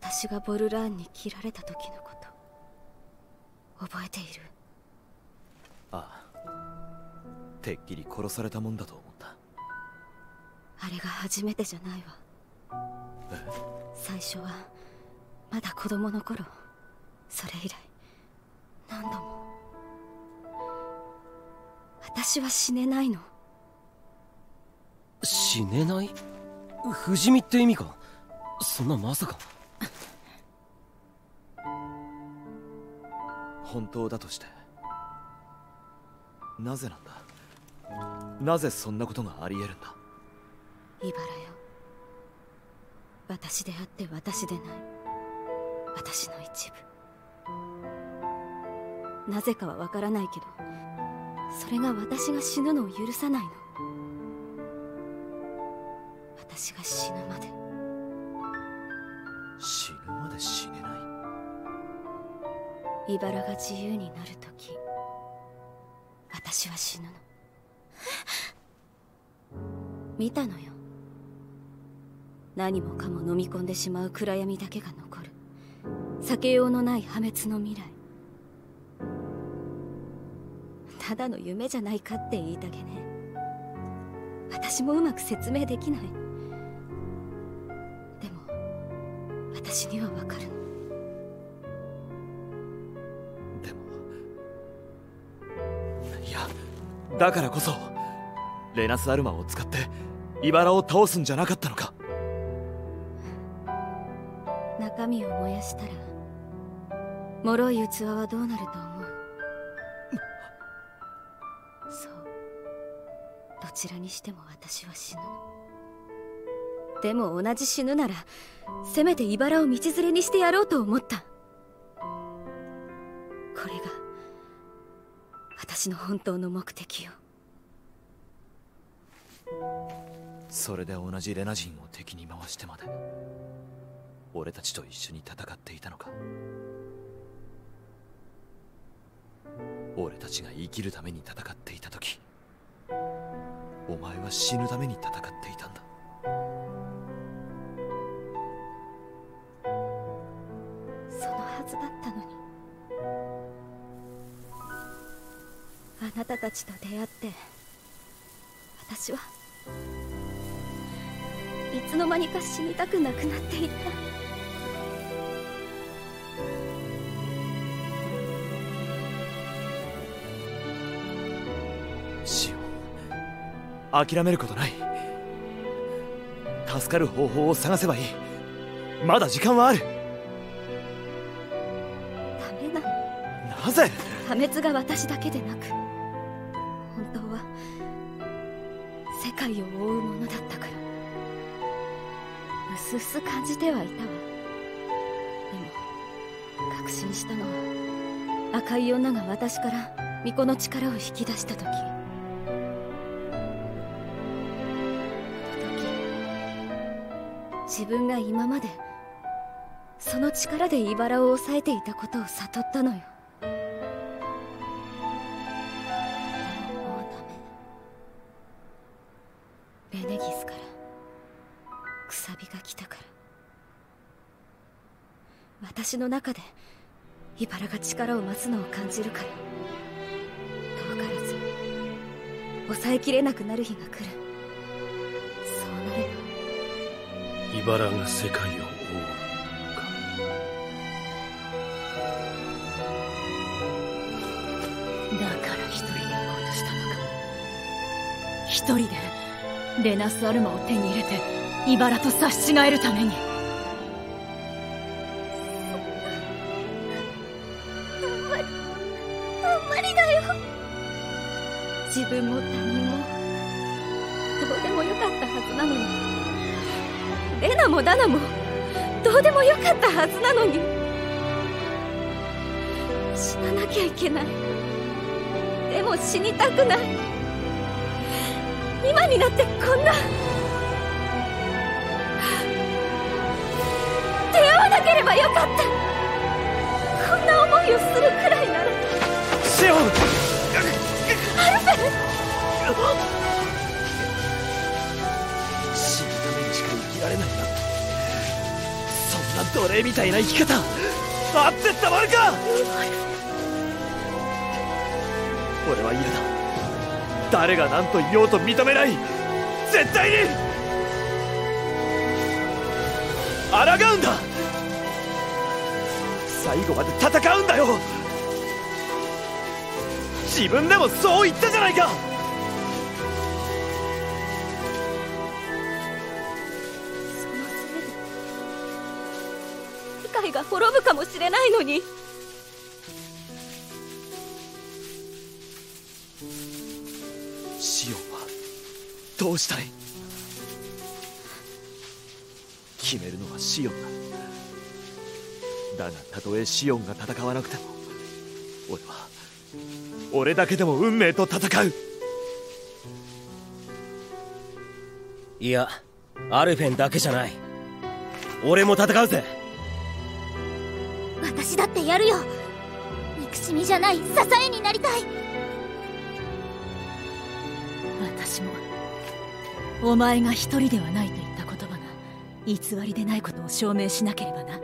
私がボルラーンに切られた時のこと。覚えている？ああ。てっきり殺されたもんだと思った。あれが初めてじゃないわ。最初はまだ子供の頃。それ以来。何度も。私は死ねないの。死ねない？不死身って意味か？そんなまさか本当だとして。なぜなんだ？なぜそんなことがあり得るんだ？茨よ。私であって私でない。私の一部。なぜかはわからないけどそれが私が死ぬのを許さないの。私が死ぬまで。死ぬまで死ねない？茨が自由になるとき私は死ぬの。見たのよ。何もかも飲み込んでしまう暗闇だけが残る。避けようのない破滅の未来。ただの夢じゃないかって言いたげね。私もうまく説明できない。でも私にはわかるの。だからこそレナスアルマを使って茨を倒すんじゃなかったのか。中身を燃やしたら脆い器はどうなると思う？そう。どちらにしても私は死ぬでも同じ死ぬならせめて茨を道連れにしてやろうと思った。私の本当の目的よそれで同じレナ人を敵に回してまで俺たちと一緒に戦っていたのか。俺たちが生きるために戦っていた時お前は死ぬために戦っていたんだ。そのはずだったのにあなたたちと出会って私はいつの間にか死にたくなくなっていた。シオン諦めることない。助かる方法を探せばいい。まだ時間はある。ダメなの。なぜ？破滅が私だけでなく本当は世界を覆うものだったから。うすうす感じてはいたわ。でも確信したのは赤い女が私から巫女の力を引き出した時。あの時自分が今までその力で茨を抑えていたことを悟ったのよ。くさびが来たから。私の中で茨が力を増すのを感じるから。遠からず抑えきれなくなる日が来る。そうなれば茨が世界を覆う。かだから一人で行こうとしたのか。一人でレナスアルマを手に入れて茨と差し違えるために。あんまりあんまりだよ。自分も他人もどうでもよかったはずなのに。レナもダナもどうでもよかったはずなのに。死ななきゃいけない。でも死にたくない。今になってこんな。出会わなければよかった。こんな思いをするくらいなら。シオン死ぬためにしか生きられないな。んてそんな奴隷みたいな生き方。あってたまるか。俺は嫌だ誰が何と言おうと認めない。絶対に。抗うんだ。最後まで戦うんだよ。自分でもそう言ったじゃないか。そのせいで。世界が滅ぶかもしれないのに。どうしたい。決めるのはシオンだ。だがたとえシオンが戦わなくても俺は俺だけでも運命と戦う。いやアルフェンだけじゃない。俺も戦うぜ。私だってやるよ。憎しみじゃない支えになりたい。私もお前が一人ではないと言った言葉が偽りでないことを証明しなければな。